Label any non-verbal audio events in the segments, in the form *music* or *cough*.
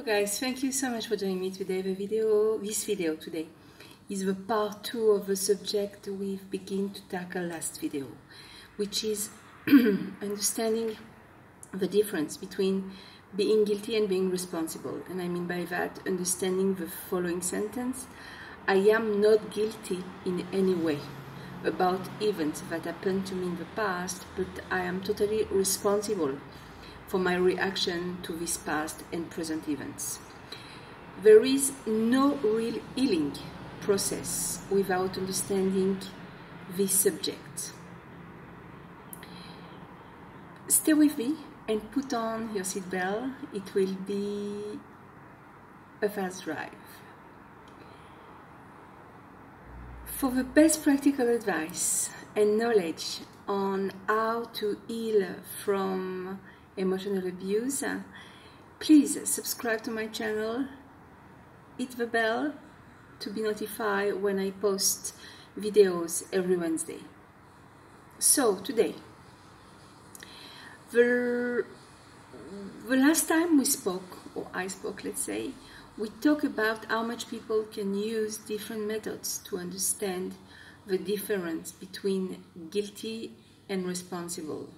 Hello guys, thank you so much for joining me today. The video, this video today is the part two of the subject we've begun to tackle last video, which is *clears throat* understanding the difference between being guilty and being responsible. And I mean by that, understanding the following sentence I am not guilty in any way about events that happened to me in the past, but I am totally responsible for my reaction to these past and present events. There is no real healing process without understanding this subject. Stay with me and put on your seatbelt. It will be a fast drive. For the best practical advice and knowledge on how to heal from emotional abuse, uh, please subscribe to my channel, hit the bell to be notified when I post videos every Wednesday. So, today, the, the last time we spoke, or I spoke, let's say, we talked about how much people can use different methods to understand the difference between guilty and responsible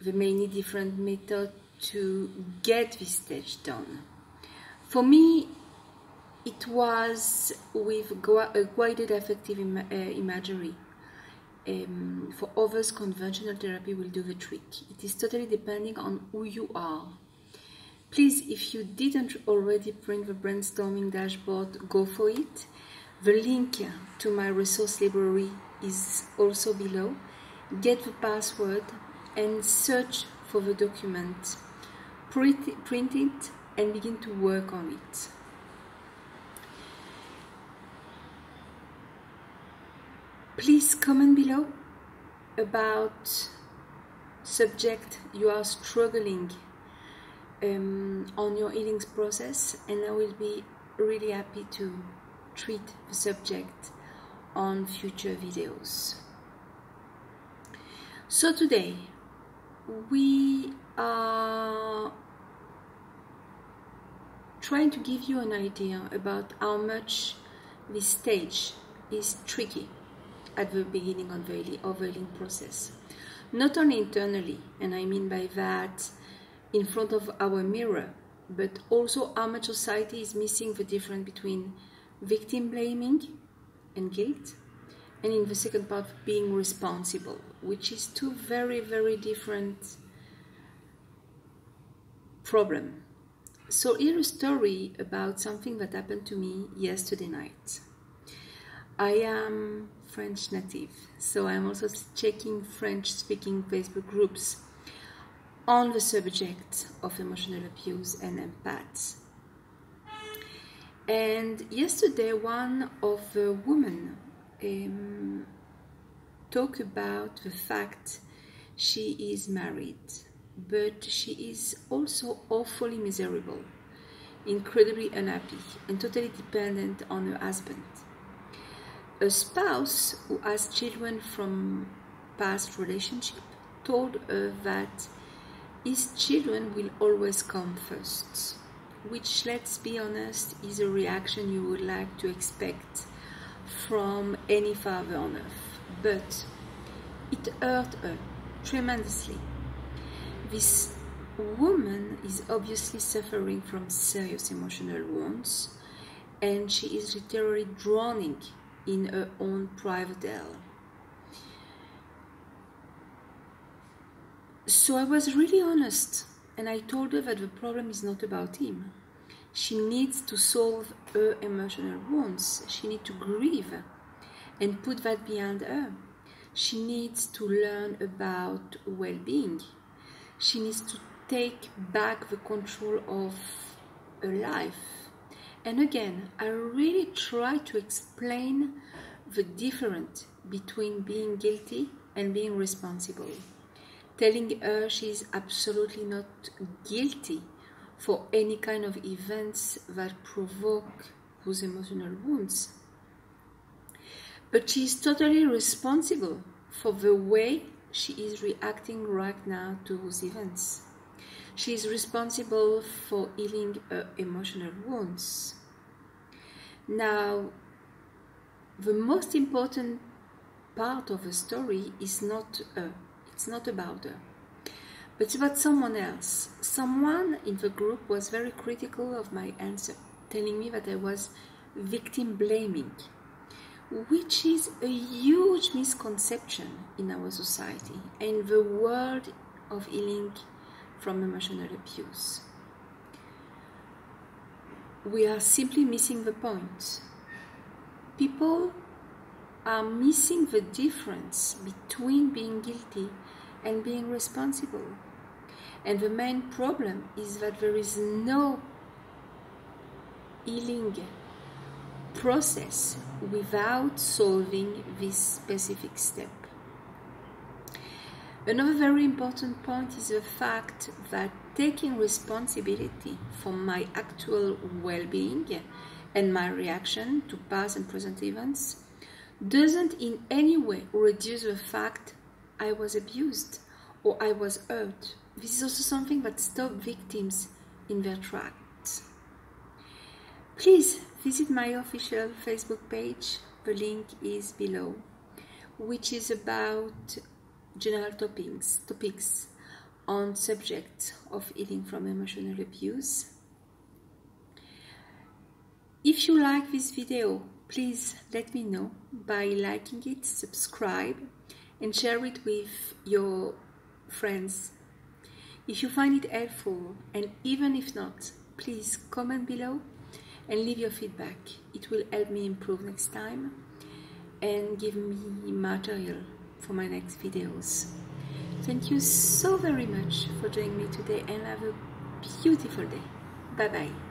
the many different methods to get this stage done. For me, it was with a guided affective Im uh, imagery. Um, for others, conventional therapy will do the trick. It is totally depending on who you are. Please, if you didn't already print the brainstorming dashboard, go for it. The link to my resource library is also below. Get the password, and search for the document. Print, print it and begin to work on it. Please comment below about subject you are struggling um, on your healing process and I will be really happy to treat the subject on future videos. So today we are trying to give you an idea about how much this stage is tricky at the beginning of the healing process. Not only internally, and I mean by that in front of our mirror, but also how much society is missing the difference between victim blaming and guilt and in the second part being responsible which is two very very different problem. So here a story about something that happened to me yesterday night i am french native so i'm also checking french speaking facebook groups on the subject of emotional abuse and empaths. And yesterday one of the women um, talk about the fact she is married, but she is also awfully miserable, incredibly unhappy, and totally dependent on her husband. A spouse who has children from past relationship told her that his children will always come first, which, let's be honest, is a reaction you would like to expect from any father on earth, but it hurt her tremendously. This woman is obviously suffering from serious emotional wounds and she is literally drowning in her own private hell. So I was really honest and I told her that the problem is not about him. She needs to solve her emotional wounds. She needs to grieve and put that behind her. She needs to learn about well being. She needs to take back the control of her life. And again, I really try to explain the difference between being guilty and being responsible. Telling her she is absolutely not guilty for any kind of events that provoke those emotional wounds. But she is totally responsible for the way she is reacting right now to those events. She is responsible for healing her emotional wounds. Now, the most important part of the story is not her, it's not about her, but about someone else. Someone in the group was very critical of my answer, telling me that I was victim blaming, which is a huge misconception in our society and the world of healing from emotional abuse. We are simply missing the point. People are missing the difference between being guilty and being responsible. And the main problem is that there is no healing process without solving this specific step. Another very important point is the fact that taking responsibility for my actual well being and my reaction to past and present events doesn't in any way reduce the fact I was abused or I was hurt. This is also something that stops victims in their tracks. Please visit my official Facebook page, the link is below, which is about general topics, topics on subjects of healing from emotional abuse. If you like this video, please let me know by liking it, subscribe, and share it with your friends. If you find it helpful, and even if not, please comment below and leave your feedback. It will help me improve next time and give me material for my next videos. Thank you so very much for joining me today and have a beautiful day. Bye bye.